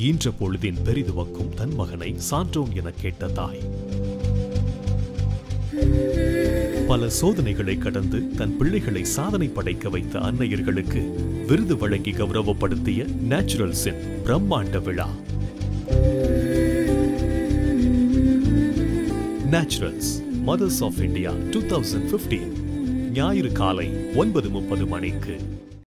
ஈன்ற பொழுதின் பெரிதுவக்கும் தன் மகனை சான்றோன் என கேட்ட தாய். பல சோதனைகளை கடந்து தன் பிள்ளைகளை சாதனை படைக்க வைத்த அன்னையர்களுக்கு விருது வழங்கி கௌரவப்படுத்திய நேச்சுரல்ஸின் பிரம்மாண்ட விழா. Naturals mothers of India two thousand ஞாயிறு காலை ஒன்பது முப்பது மணிக்கு.